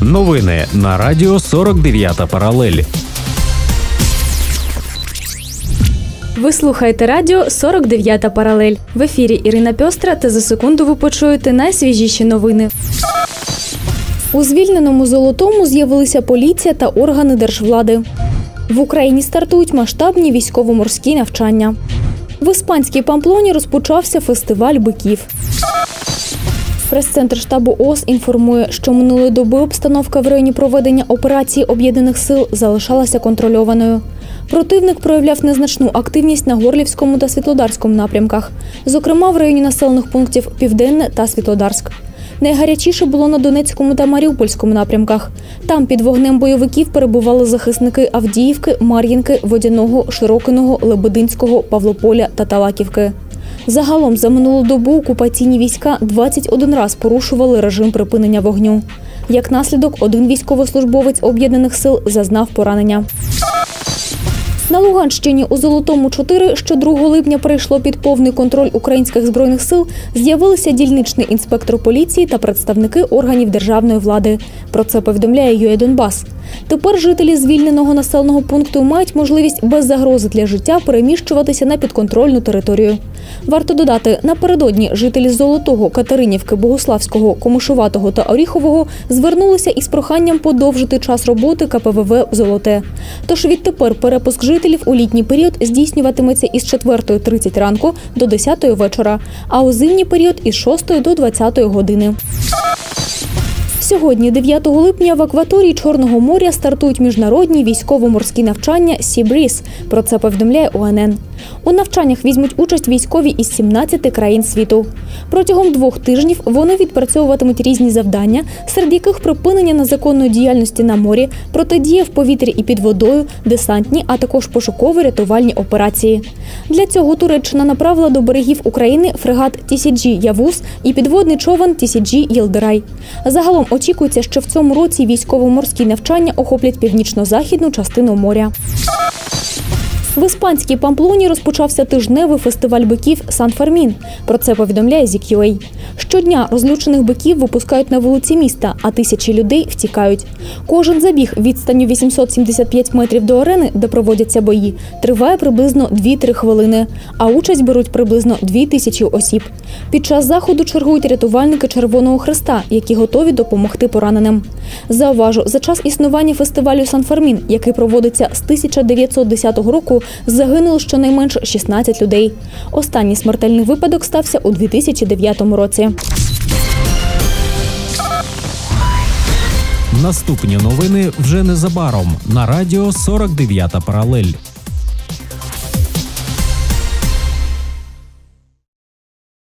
Новини на Радіо 49 паралель. Ви слухаєте радіо 49 паралель. В ефірі Ірина Пьостра та за секунду ви почуєте найсвіжіші новини. У звільненому золотому з'явилися поліція та органи держвлади. В Україні стартують масштабні військово-морські навчання. В іспанській Памплоні розпочався фестиваль биків. Прес-центр штабу ООС інформує, що минулої доби обстановка в районі проведення операції об'єднаних сил залишалася контрольованою. Противник проявляв незначну активність на Горлівському та Світлодарському напрямках, зокрема в районі населених пунктів Південне та Світлодарськ. Найгарячіше було на Донецькому та Маріупольському напрямках. Там під вогнем бойовиків перебували захисники Авдіївки, Мар'їнки, Водяного, Широкиного, Лебединського, Павлополя та Талаківки. Загалом за минулу добу окупаційні війська 21 раз порушували режим припинення вогню. Як наслідок, один військовослужбовець об'єднаних сил зазнав поранення. На Луганщині у Золотому 4, що 2 липня прийшло під повний контроль українських збройних сил, з'явилися дільничний інспектор поліції та представники органів державної влади. Про це повідомляє ЮЕ Донбас. Тепер жителі звільненого населеного пункту мають можливість без загрози для життя переміщуватися на підконтрольну територію. Варто додати, напередодні жителі Золотого, Катеринівки, Богуславського, Комишуватого та Оріхового звернулися із проханням подовжити час роботи КПВВ Золоте. Тож відтепер перепуск жителів у літній період здійснюватиметься із 4.30 ранку до 10 вечора, а у зимній період із 6 до 20 години. Сьогодні, 9 липня, в акваторії Чорного моря стартують міжнародні військово-морські навчання Sea Breeze. Про це повідомляє УНН. У навчаннях візьмуть участь військові із 17 країн світу. Протягом двох тижнів вони відпрацьовуватимуть різні завдання, серед яких припинення незаконної діяльності на морі, протидія в повітрі і під водою, десантні, а також пошуково-рятувальні операції. Для цього Туреччина направила до берегів України фрегат TCG Явуз і підводний човен TCG Єлдерай. Загалом очікується, що в цьому році військово-морські навчання охоплять північно-західну частину моря. В іспанській Памплоні розпочався тижневий фестиваль биків Сан Фермін. Про це повідомляє ZQA. Щодня розлючених биків випускають на вулиці міста, а тисячі людей втікають. Кожен забіг відстанню 875 метрів до арени, де проводяться бої, триває приблизно 2-3 хвилини, а участь беруть приблизно 2 тисячі осіб. Під час заходу чергують рятувальники Червоного Хреста, які готові допомогти пораненим. Зауважу, за час існування фестивалю Санфермін, який проводиться з 1910 року, загинуло щонайменше 16 людей. Останній смертельний випадок стався у 2009 році. Наступні новини вже незабаром на Радіо 49 паралель.